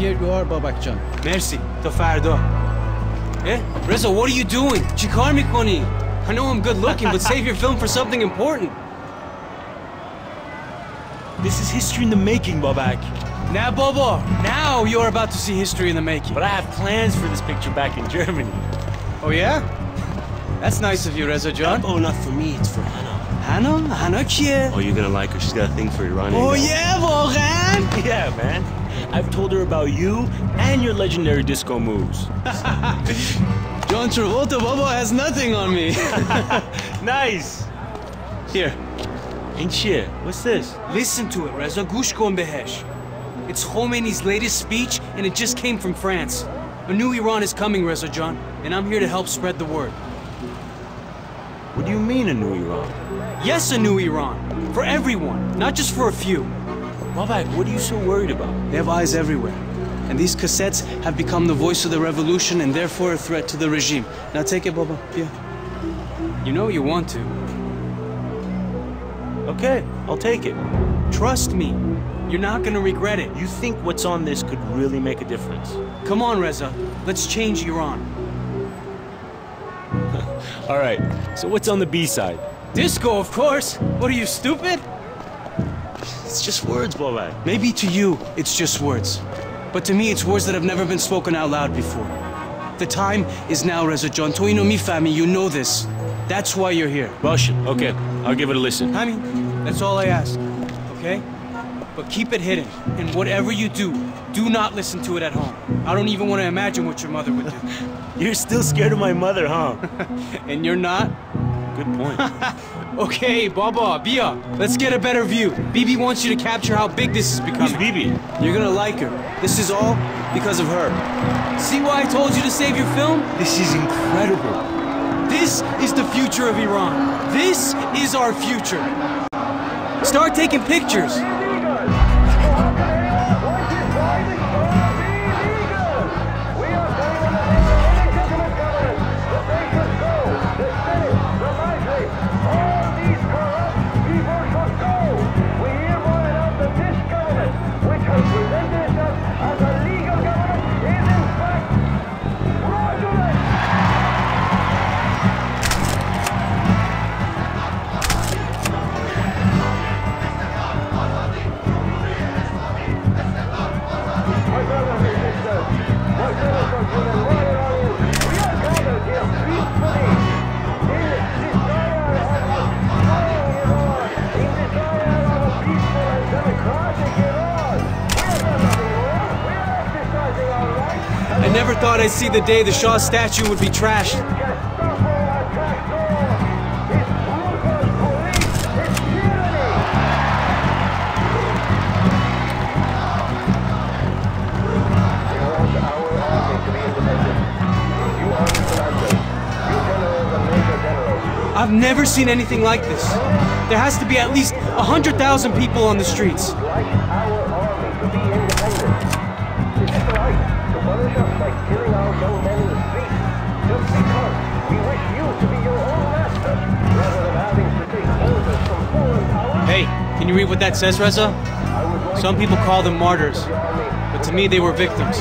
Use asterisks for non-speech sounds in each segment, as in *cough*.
یه دوار بابک جان مرسی تا فردا Eh? Reza, what are you doing? میکنی؟ I know I'm good looking, but save your film for something important. This is history in the making, Babak. Now, Bobo, now you're about to see history in the making. But I have plans for this picture back in Germany. Oh, yeah? That's nice of you, Reza John. Oh, not for me, it's for Hannah. Hannah? Hannah kid. Oh, you're gonna like her. She's got a thing for Iranian. Oh, yeah, Vaughan? yeah, man. I've told her about you and your legendary disco moves. *laughs* John Travolta Bobo has nothing on me. *laughs* nice. Here. And here. what's this? Listen to it, Reza. Gushko Behesh. It's Khomeini's latest speech, and it just came from France. A new Iran is coming, Reza John, and I'm here to help spread the word. What do you mean, a new Iran? Yes, a new Iran. For everyone, not just for a few. Babak, what are you so worried about? They have eyes everywhere. And these cassettes have become the voice of the revolution and therefore a threat to the regime. Now take it, Baba. Yeah. You know you want to. Okay, I'll take it. Trust me. You're not gonna regret it. You think what's on this could really make a difference? Come on, Reza. Let's change Iran. *laughs* All right, so what's on the B side? Disco, of course. What are you, stupid? It's just words, Babak. Maybe to you, it's just words. But to me, it's words that have never been spoken out loud before. The time is now, Reza John. Toino mi fami, you know this. That's why you're here. Russian. Okay, I'll give it a listen. I mean, that's all I ask, okay? But keep it hidden, and whatever you do, do not listen to it at home. I don't even want to imagine what your mother would do. *laughs* You're still scared of my mother, huh? *laughs* and you're not? Good point. *laughs* Okay, Baba, Bia, let's get a better view. Bibi wants you to capture how big this is Who's becoming. Bibi? You're gonna like her. This is all because of her. See why I told you to save your film? This is incredible. This is the future of Iran. This is our future. Start taking pictures. Thought I'd see the day the Shah statue would be trashed. I've never seen anything like this. There has to be at least 100,000 people on the streets. You read what that says, Reza? Some people call them martyrs, but to me they were victims.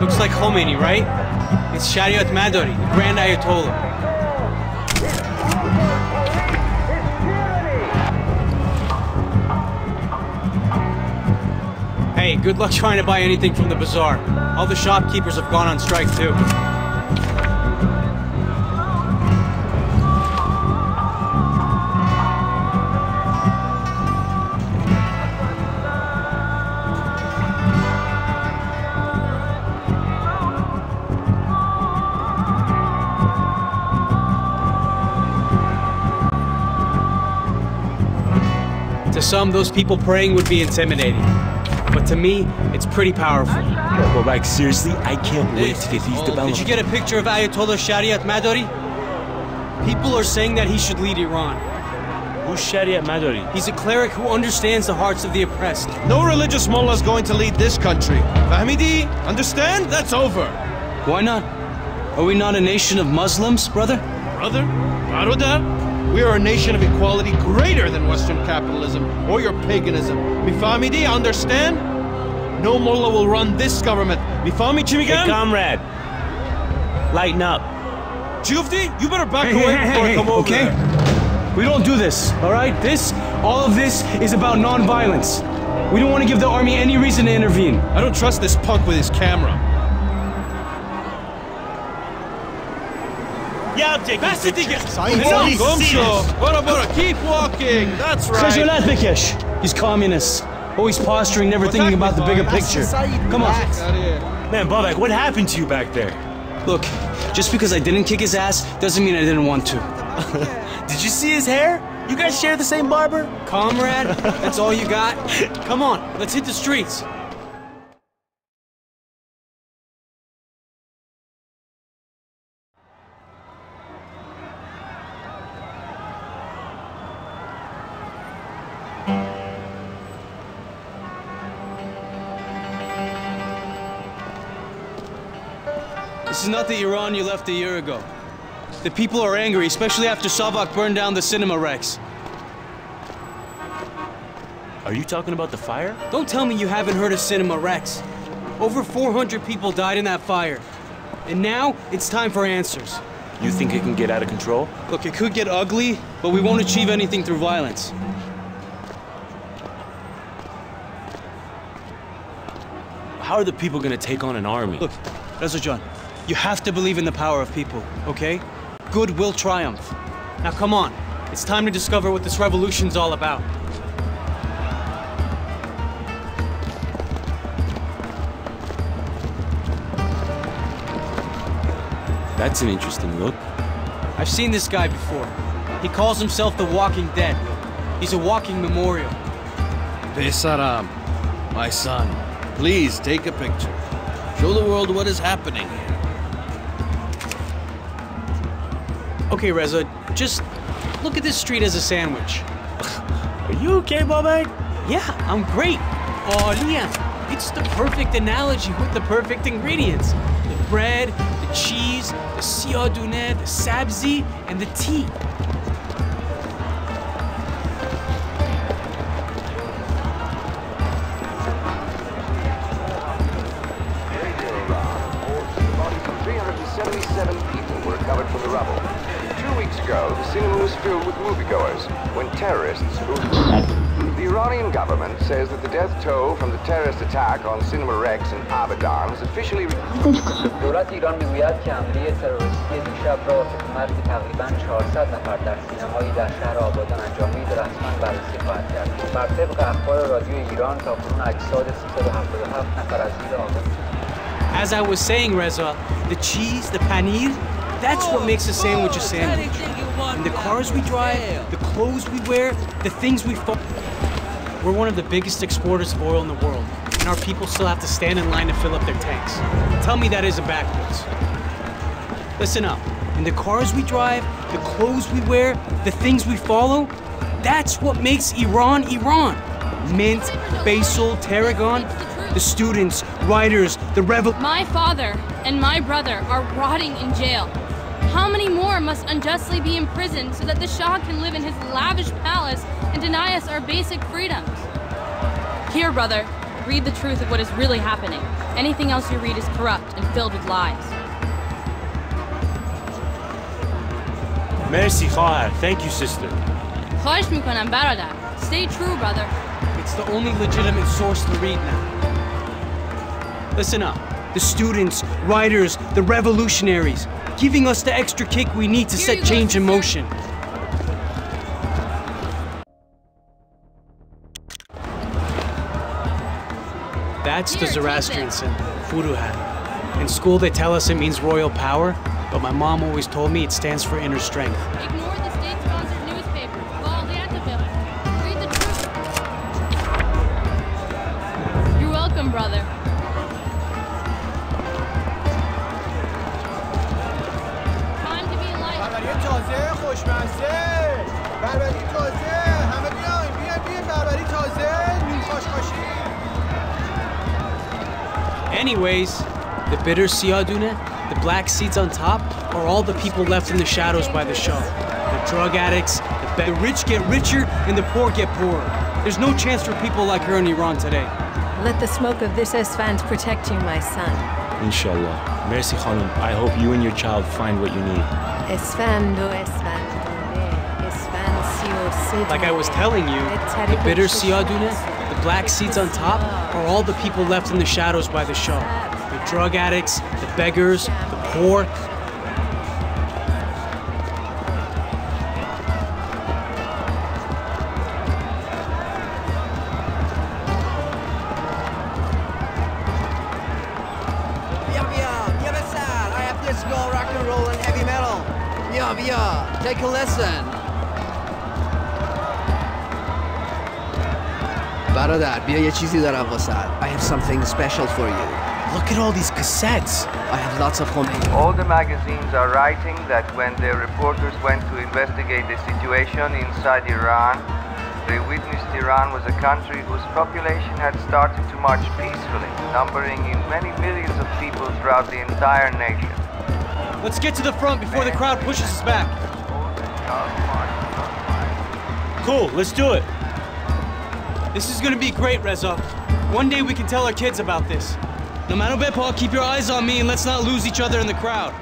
Looks like Khomeini, right? It's Shariat Madari, the Grand Ayatollah. good luck trying to buy anything from the bazaar. All the shopkeepers have gone on strike too. To some, those people praying would be intimidating. But to me, it's pretty powerful. Babak, seriously, I can't wait to get these Did developed. you get a picture of Ayatollah Shariat Madari? People are saying that he should lead Iran. Who's Shariat Madari? He's a cleric who understands the hearts of the oppressed. No religious mullah is going to lead this country. Fahmidi, understand? That's over. Why not? Are we not a nation of Muslims, brother? Brother, Baroda, we are a nation of equality greater than Western capitalism or your paganism. Mifamidi, understand? No mullah will run this government. Mifami Hey, comrade. Lighten up. Jufti, you better back away before I come over okay? there. We don't do this, all right? This, all of this is about non-violence. We don't want to give the army any reason to intervene. I don't trust this punk with his camera. Yeah, I'll That's it, picture. Enough, Gomsho. Bora, bora, keep walking. That's right. Khajalat Bikesh. He's communist. Always posturing, never thinking about the bigger picture. Come on. Man, Babak, what happened to you back there? Look, just because I didn't kick his ass doesn't mean I didn't want to. *laughs* Did you see his hair? You guys share the same barber? Comrade, that's all you got? Come on, let's hit the streets. Is not the Iran you left a year ago. The people are angry, especially after Savak burned down the Cinema Rex. Are you talking about the fire? Don't tell me you haven't heard of Cinema Rex. Over 400 people died in that fire. And now, it's time for answers. You think it can get out of control? Look, it could get ugly, but we won't achieve anything through violence. How are the people gonna take on an army? Look, Reza John, you have to believe in the power of people, okay? Good will triumph. Now come on, it's time to discover what this revolution's all about. That's an interesting look. I've seen this guy before. He calls himself the Walking Dead. He's a walking memorial. Besaram, my son, please take a picture. Show the world what is happening here. Okay, Reza, just look at this street as a sandwich. Are you okay, Babak? Yeah, I'm great. Oh, Liam, it's the perfect analogy with the perfect ingredients. The bread, the cheese, the siadune, the sabzi, and the tea. filled with moviegoers when terrorists The Iranian government says that the death toll from the terrorist attack on Cinema Rex in Abadan has officially دولت ایران میگوید که حمله تروریستی دیشب را که مردی تقریبا 400 نفر در سینمایی در شهر آبادان انجامید رسما بررسی خواهد کرد بر طبق اخبار رادیو ایران تا کنون اجساد 377 نفر از زیر آب As I was saying, Reza, the cheese, the paneer, that's what makes a sandwich a sandwich. And the cars we drive, the clothes we wear, the things we We're one of the biggest exporters of oil in the world, and our people still have to stand in line to fill up their tanks. Tell me that isn't backwards. Listen up. In the cars we drive, the clothes we wear, the things we follow, that's what makes Iran Iran. Mint, basil, tarragon, the students, writers, the rebel. My father and my brother are rotting in jail. How many more must unjustly be imprisoned so that the Shah can live in his lavish palace and deny us our basic freedoms? Here, brother, read the truth of what is really happening. Anything else you read is corrupt and filled with lies. مرسی خواهر. Thank you, sister. خواهش میکنم برادر. Stay true, brother. It's the only legitimate source to read now. Listen up. the students, writers, the revolutionaries, giving us the extra kick we need to Here set change go, in motion. That's Here, the Zoroastrian symbol, Faravahar. In school they tell us it means royal power, but my mom always told me it stands for inner strength. Ignore the state-sponsored newspaper, Read the truth. You're welcome, brother. Anyways, the bitter Siadune, the black seats on top, are all the people left in the shadows by the Shah. The drug addicts, the, be- the rich get richer, and the poor get poorer. There's no chance for people like her in Iran today. Let the smoke of this Esfand protect you, my son. Inshallah. Mercy Khanum, I hope you and your child find what you need. Esfand o Esfand eh. Esfand si oh, o sid Like I was eh. telling you, the bitter Siadune, the black seats on top, are all the people left in the shadows by the Shah. The drug addicts, the beggars, the poor, Yeah, yeah, yeah, برادر بیا یه چیزی دارم واسه I have something special for you. Look at all these cassettes. I have lots of Khomeini. All the magazines are writing that when their reporters went to investigate the situation inside Iran, they witnessed Iran was a country whose population had started to march peacefully, numbering in many millions of people throughout the entire nation. Let's get to the front before the crowd pushes us back. Cool, let's do it. This is gonna be great, Reza. One day we can tell our kids about this. No matter what, Paul, keep your eyes on me and let's not lose each other in the crowd.